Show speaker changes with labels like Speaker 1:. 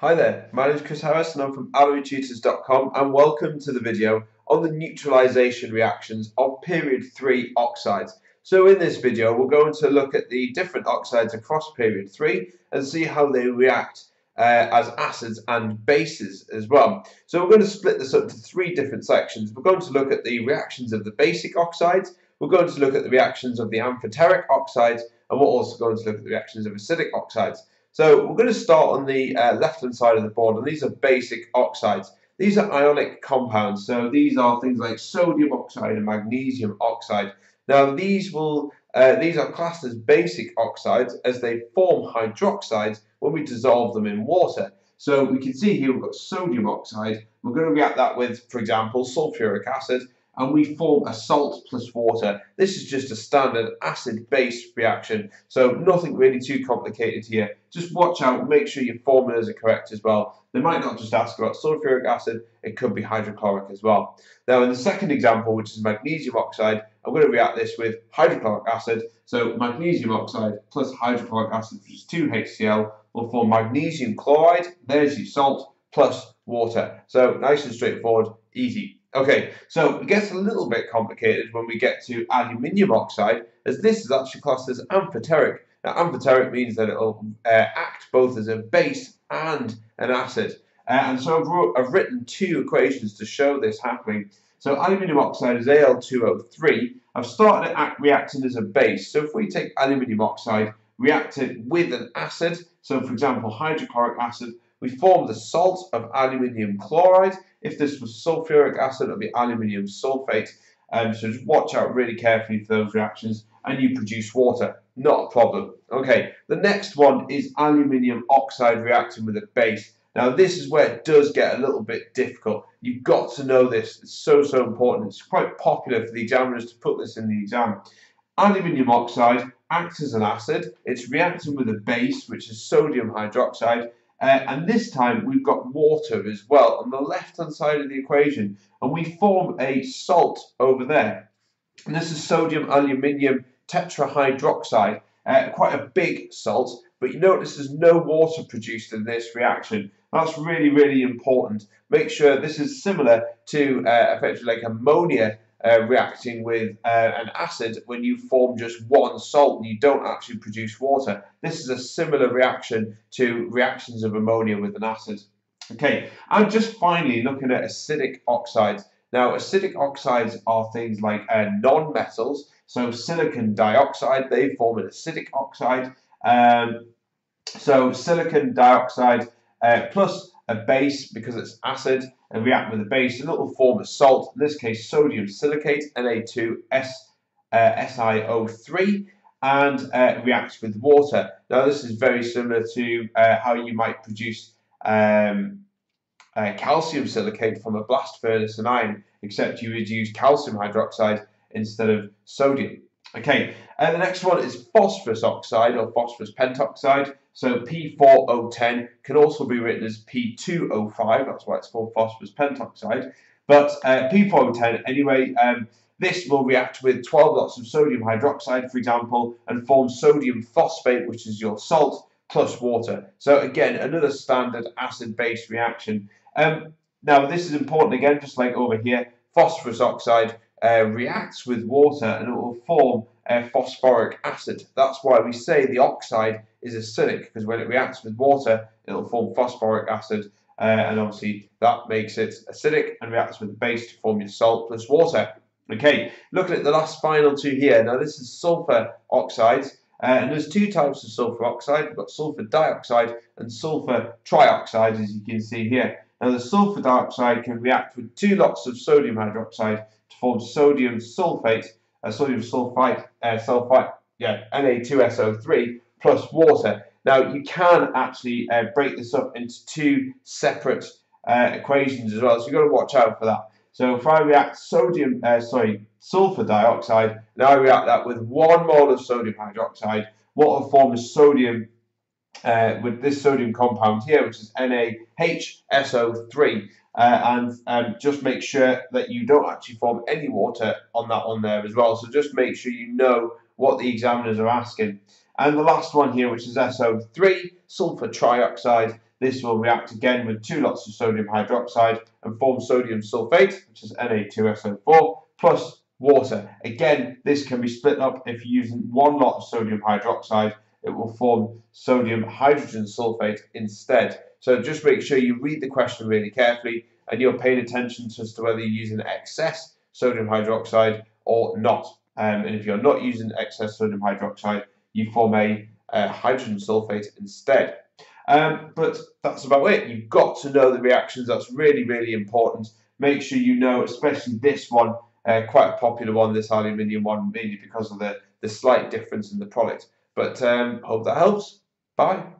Speaker 1: Hi there, my name is Chris Harris and I'm from allerytutors.com and welcome to the video on the neutralization reactions of period 3 oxides. So in this video we're going to look at the different oxides across period 3 and see how they react uh, as acids and bases as well. So we're going to split this up into three different sections. We're going to look at the reactions of the basic oxides, we're going to look at the reactions of the amphoteric oxides and we're also going to look at the reactions of acidic oxides. So we're going to start on the uh, left-hand side of the board, and these are basic oxides. These are ionic compounds, so these are things like sodium oxide and magnesium oxide. Now these will uh, these are classed as basic oxides as they form hydroxides when we dissolve them in water. So we can see here we've got sodium oxide. We're going to react that with, for example, sulfuric acid, and we form a salt plus water. This is just a standard acid-base reaction, so nothing really too complicated here. Just watch out, make sure your formulas are correct as well. They might not just ask about sulfuric acid, it could be hydrochloric as well. Now in the second example, which is magnesium oxide, I'm going to react this with hydrochloric acid. So magnesium oxide plus hydrochloric acid, which is 2HCl, will form magnesium chloride, there's your salt, plus water. So nice and straightforward, easy. Okay, so it gets a little bit complicated when we get to aluminium oxide, as this is actually classed as amphoteric. Now, amphoteric means that it'll uh, act both as a base and an acid. Uh, and so I've, wrote, I've, written two equations to show this happening. So aluminium oxide is Al2O3. I've started it reacting as a base. So if we take aluminium oxide, react it with an acid, so for example hydrochloric acid, we form the salt of aluminium chloride. If this was sulfuric acid, it would be aluminium sulfate. Um, so just watch out really carefully for those reactions and you produce water. Not a problem. Okay, the next one is aluminium oxide reacting with a base. Now this is where it does get a little bit difficult. You've got to know this. It's so, so important. It's quite popular for the examiners to put this in the exam. Aluminium oxide acts as an acid. It's reacting with a base, which is sodium hydroxide. Uh, and this time we've got water as well on the left hand side of the equation and we form a salt over there. And this is sodium aluminium tetrahydroxide uh, quite a big salt but you notice there's no water produced in this reaction. That's really really important. Make sure this is similar to uh, effectively like ammonia uh, reacting with uh, an acid when you form just one salt and you don't actually produce water. This is a similar reaction to reactions of ammonia with an acid. Okay, and just finally looking at acidic oxides. Now, acidic oxides are things like uh, non-metals. So silicon dioxide, they form an acidic oxide. Um, so silicon dioxide uh, plus a base because it's acid and react with a base and it will form a salt, in this case sodium silicate, Na2S, uh, SiO3 and uh, reacts with water. Now this is very similar to uh, how you might produce um, uh, calcium silicate from a blast furnace and iron, except you would use calcium hydroxide instead of sodium. Okay, and the next one is phosphorus oxide or phosphorus pentoxide. So P4O10 can also be written as P2O5, that's why it's called phosphorus pentoxide. But uh, P4O10, anyway, um, this will react with 12 lots of sodium hydroxide, for example, and form sodium phosphate, which is your salt, plus water. So again, another standard acid-base reaction. Um, now, this is important again, just like over here, phosphorus oxide uh, reacts with water and it will form a phosphoric acid. That's why we say the oxide is acidic because when it reacts with water it'll form phosphoric acid uh, and obviously that makes it acidic and reacts with the base to form your salt plus water. Okay, looking at the last final two here. Now this is sulfur oxides uh, and there's two types of sulfur oxide. We've got sulfur dioxide and sulfur trioxide as you can see here. Now the sulfur dioxide can react with two lots of sodium hydroxide to form sodium sulfate, uh, sodium sulfite, uh, sulfite, yeah, Na2SO3 plus water. Now you can actually uh, break this up into two separate uh, equations as well, so you've got to watch out for that. So if I react sodium, uh, sorry, sulfur dioxide, and I react that with one mole of sodium hydroxide, what will form is sodium uh, with this sodium compound here, which is NaHSO3. Uh, and um, just make sure that you don't actually form any water on that one there as well. So just make sure you know what the examiners are asking. And the last one here, which is SO3, sulfur trioxide. this will react again with two lots of sodium hydroxide and form sodium sulfate, which is Na2SO4, plus water. Again, this can be split up if you're using one lot of sodium hydroxide, it will form sodium hydrogen sulfate instead. So just make sure you read the question really carefully and you're paying attention as to whether you're using excess sodium hydroxide or not. Um, and if you're not using excess sodium hydroxide, you form a uh, hydrogen sulfate instead. Um, but that's about it. You've got to know the reactions. That's really, really important. Make sure you know, especially this one, uh, quite a popular one, this aluminium one, mainly because of the, the slight difference in the product. But um, hope that helps. Bye.